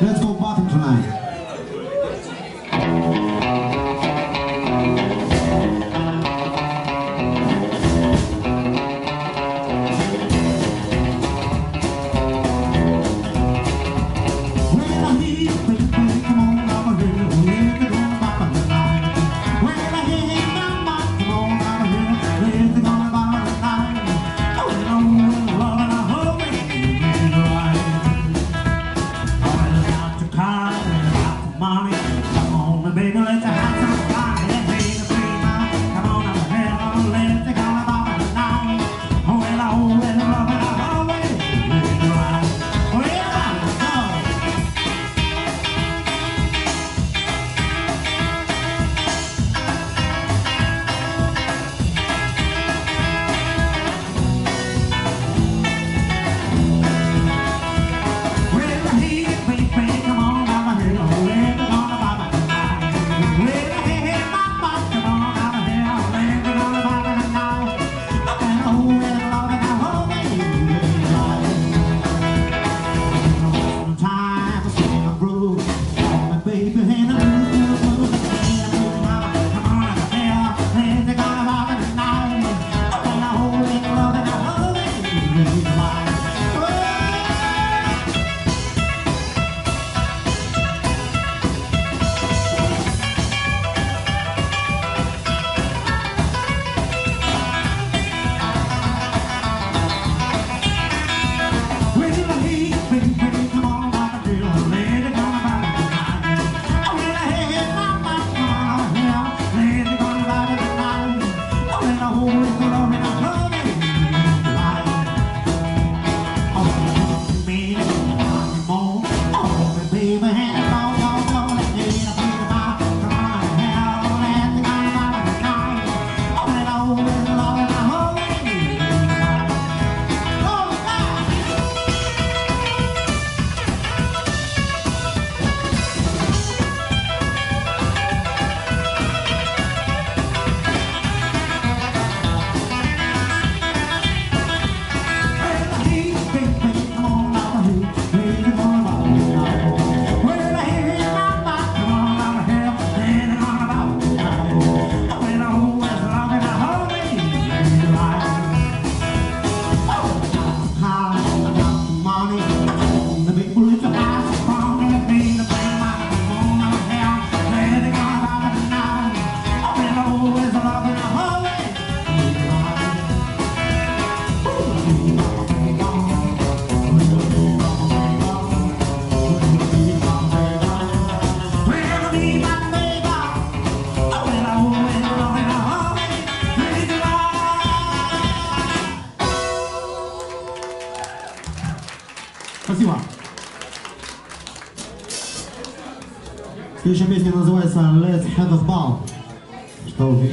Let's go bottom tonight.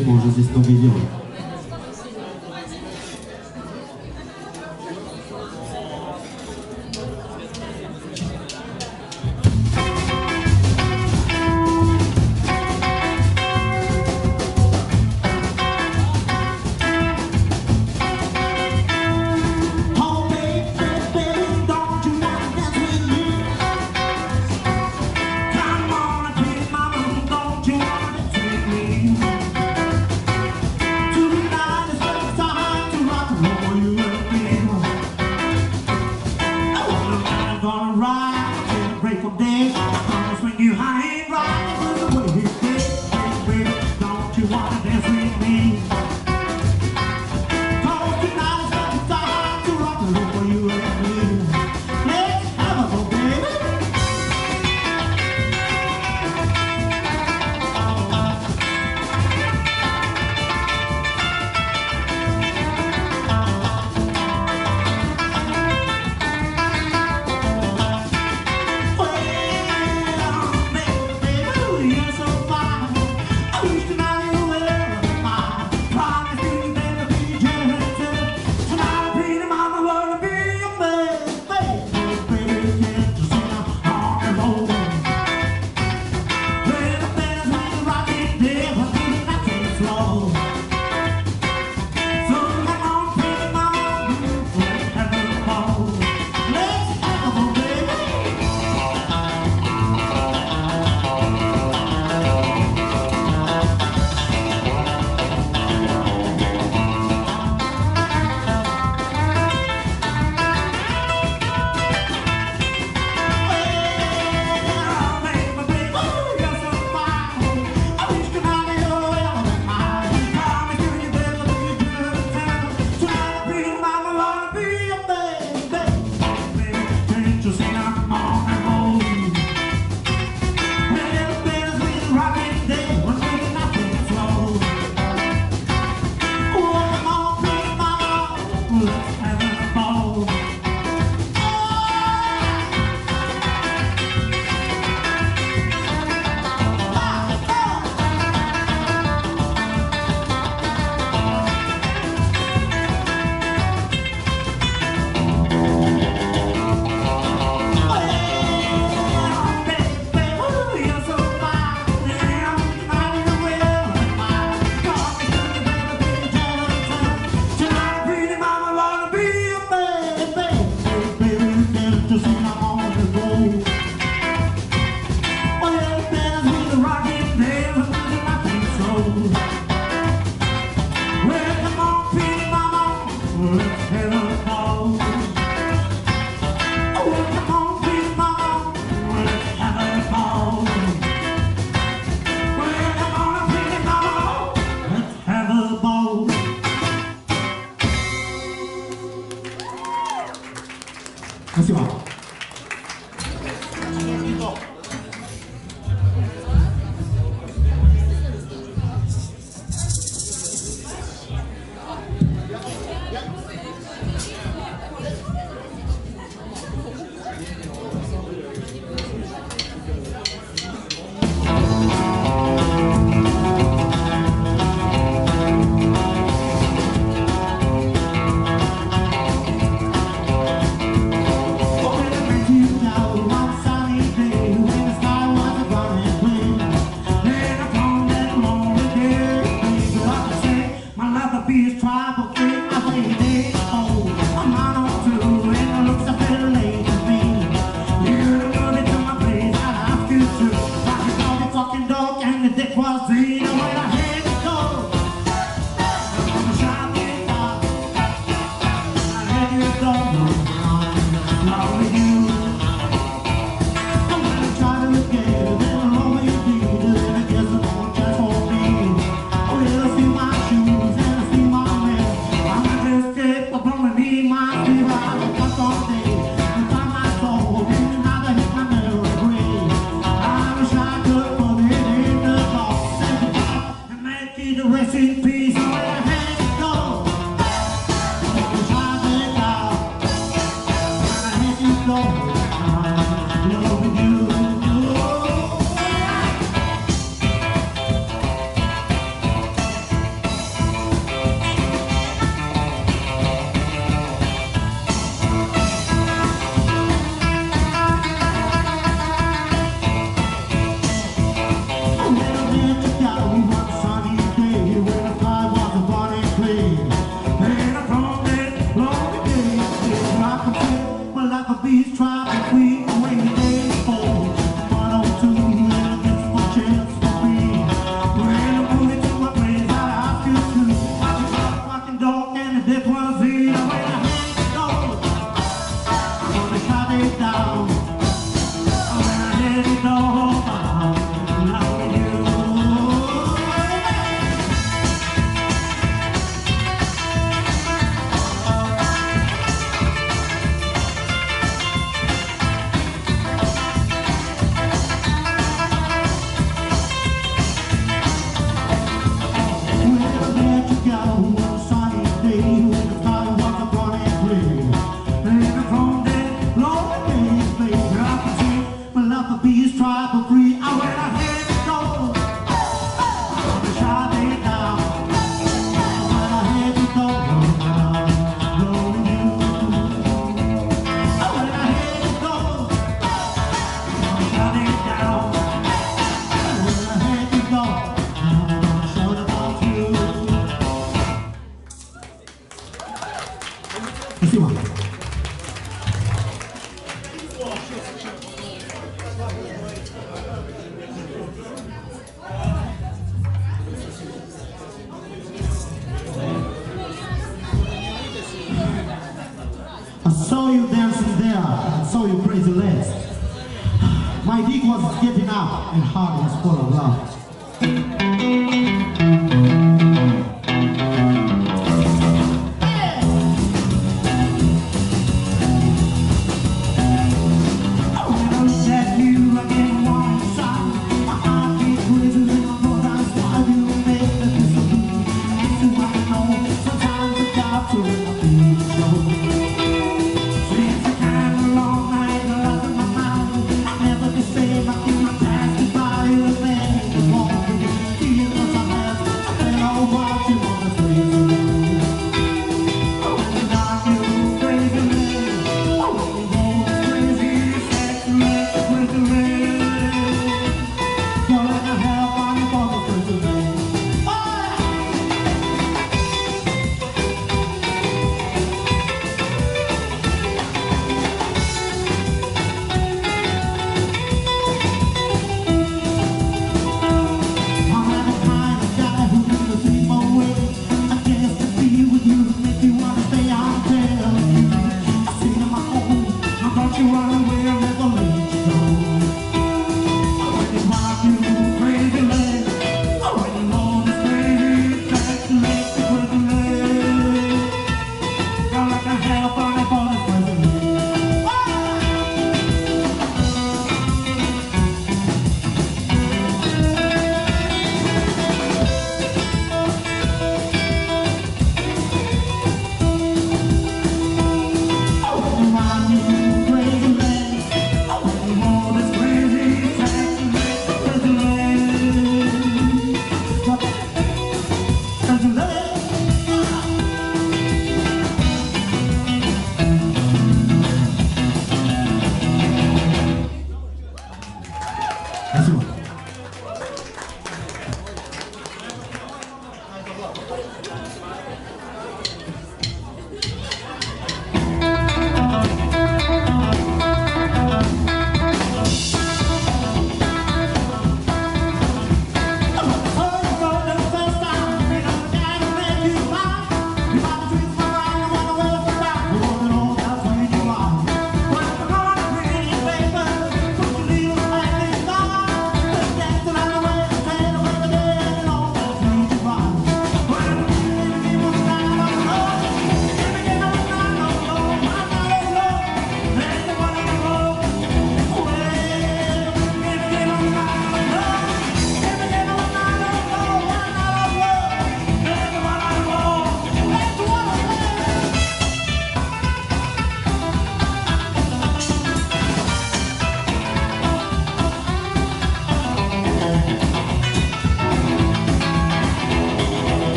Видимо, уже здесь много делают. you praise the. My dick was getting up and heart was full of love.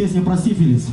Песня про сифилис.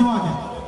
Georgia.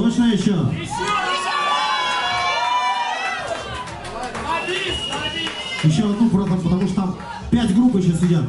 Слышно еще? Еще! Еще одну, просто, потому что там пять групп еще сидят.